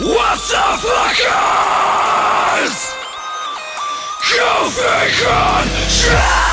What the fuckers? Go fake on